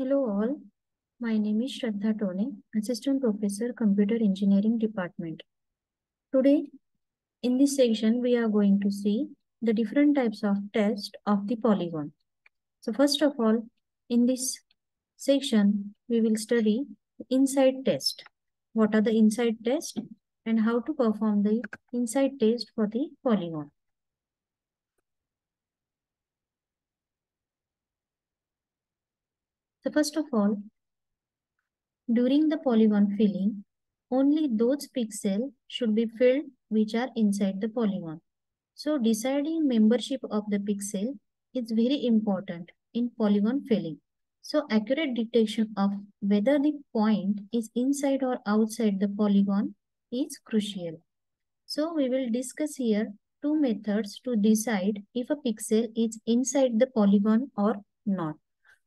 Hello all, my name is Shraddha Tone, Assistant Professor, Computer Engineering Department. Today, in this section, we are going to see the different types of test of the polygon. So first of all, in this section, we will study inside test. What are the inside test and how to perform the inside test for the polygon. So first of all, during the polygon filling, only those pixels should be filled which are inside the polygon. So deciding membership of the pixel is very important in polygon filling. So accurate detection of whether the point is inside or outside the polygon is crucial. So we will discuss here two methods to decide if a pixel is inside the polygon or not.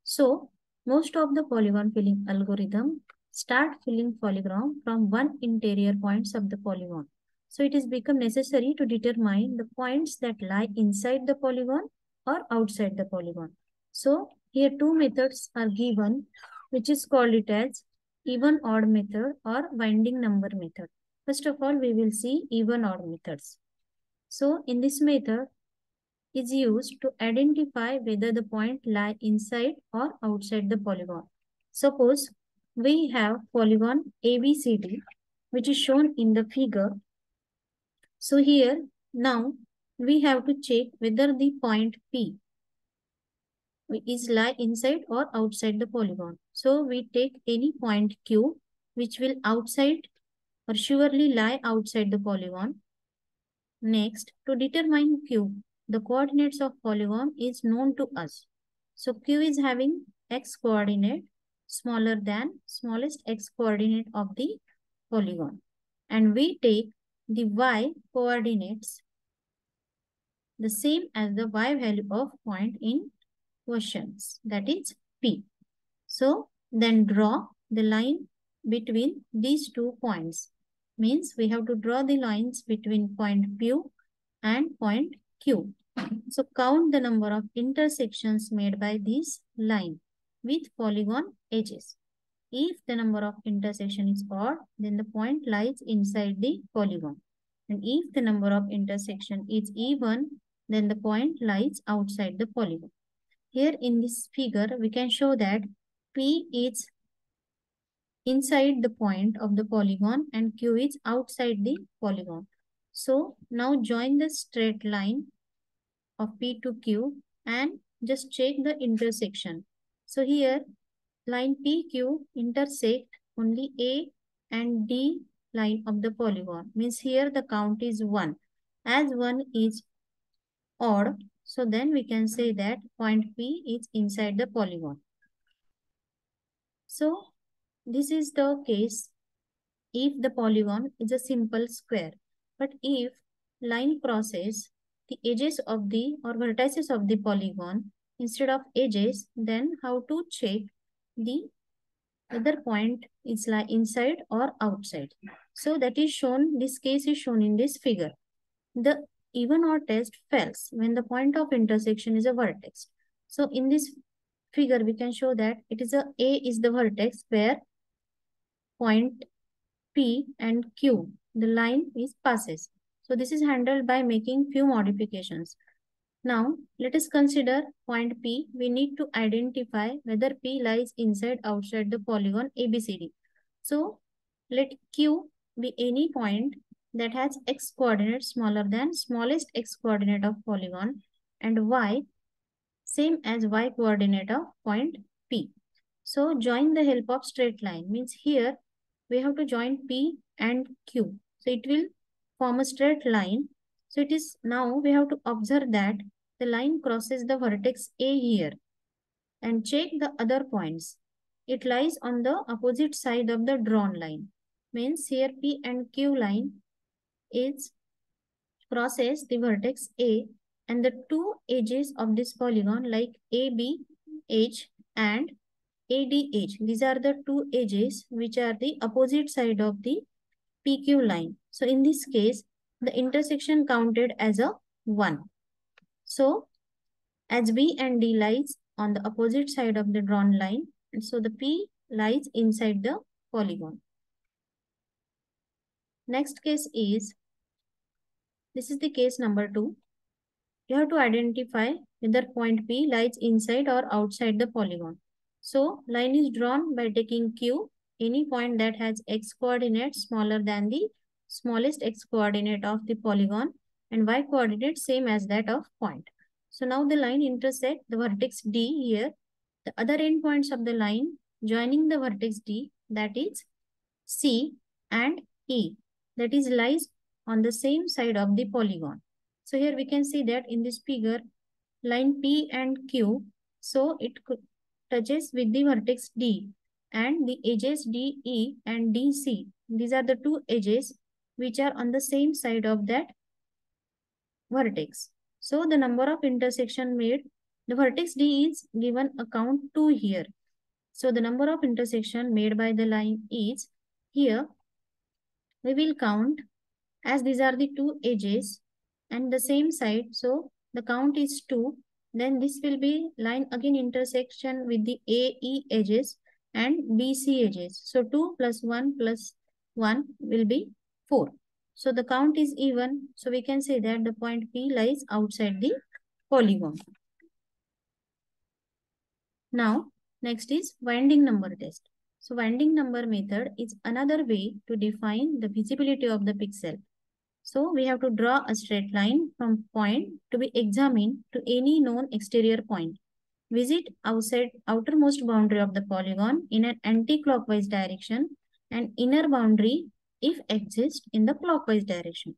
So most of the polygon filling algorithm start filling polygon from one interior points of the polygon. So it is become necessary to determine the points that lie inside the polygon or outside the polygon. So here two methods are given which is called it as even odd method or winding number method. First of all, we will see even odd methods. So in this method, is used to identify whether the point lie inside or outside the polygon. Suppose we have polygon ABCD, which is shown in the figure. So here, now we have to check whether the point P is lie inside or outside the polygon. So we take any point Q, which will outside or surely lie outside the polygon. Next, to determine Q, the coordinates of polygon is known to us. So Q is having x coordinate smaller than smallest x coordinate of the polygon. And we take the y coordinates the same as the y value of point in questions that is P. So then draw the line between these two points. Means we have to draw the lines between point P and point Q. So count the number of intersections made by this line with polygon edges. If the number of intersection is odd, then the point lies inside the polygon. And if the number of intersection is even, then the point lies outside the polygon. Here in this figure, we can show that P is inside the point of the polygon and Q is outside the polygon. So now join the straight line of P to Q and just check the intersection. So here line PQ intersect only A and D line of the polygon. Means here the count is 1. As 1 is odd, so then we can say that point P is inside the polygon. So this is the case if the polygon is a simple square. But if line crosses the edges of the or vertices of the polygon instead of edges, then how to check the other point is like inside or outside. So that is shown, this case is shown in this figure. The even odd test fails when the point of intersection is a vertex. So in this figure, we can show that it is a A is the vertex where point P and Q, the line is passes. So this is handled by making few modifications. Now, let us consider point P. We need to identify whether P lies inside outside the polygon ABCD. So, let Q be any point that has x coordinate smaller than smallest x coordinate of polygon and y same as y coordinate of point P. So, join the help of straight line means here we have to join P and Q. So, it will form a straight line. So it is now we have to observe that the line crosses the vertex A here and check the other points. It lies on the opposite side of the drawn line. Means here P and Q line is crosses the vertex A and the two edges of this polygon like ABH and ADH. These are the two edges which are the opposite side of the PQ line. So in this case, the intersection counted as a 1. So as B and D lies on the opposite side of the drawn line, And so the P lies inside the polygon. Next case is, this is the case number 2. You have to identify whether point P lies inside or outside the polygon. So line is drawn by taking Q, any point that has x coordinate smaller than the smallest x coordinate of the polygon and y coordinate same as that of point. So now the line intersect the vertex D here. The other endpoints of the line joining the vertex D that is C and E that is lies on the same side of the polygon. So here we can see that in this figure line P and Q so it touches with the vertex D and the edges DE and DC. These are the two edges which are on the same side of that vertex. So the number of intersection made, the vertex D is given a count 2 here. So the number of intersection made by the line is here we will count as these are the two edges and the same side. So the count is 2. Then this will be line again intersection with the AE edges and BC edges. So 2 plus 1 plus 1 will be 4. So the count is even. So we can say that the point P lies outside the polygon. Now, next is winding number test. So winding number method is another way to define the visibility of the pixel. So we have to draw a straight line from point to be examined to any known exterior point. Visit outside outermost boundary of the polygon in an anti-clockwise direction and inner boundary if exists in the clockwise direction.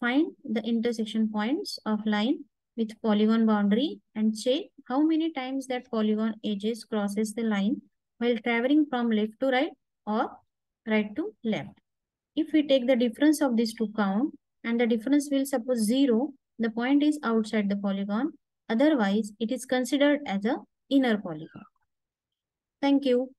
Find the intersection points of line with polygon boundary and check how many times that polygon edges crosses the line while traveling from left to right or right to left. If we take the difference of these two count and the difference will suppose 0, the point is outside the polygon. Otherwise, it is considered as a inner polygon. Thank you.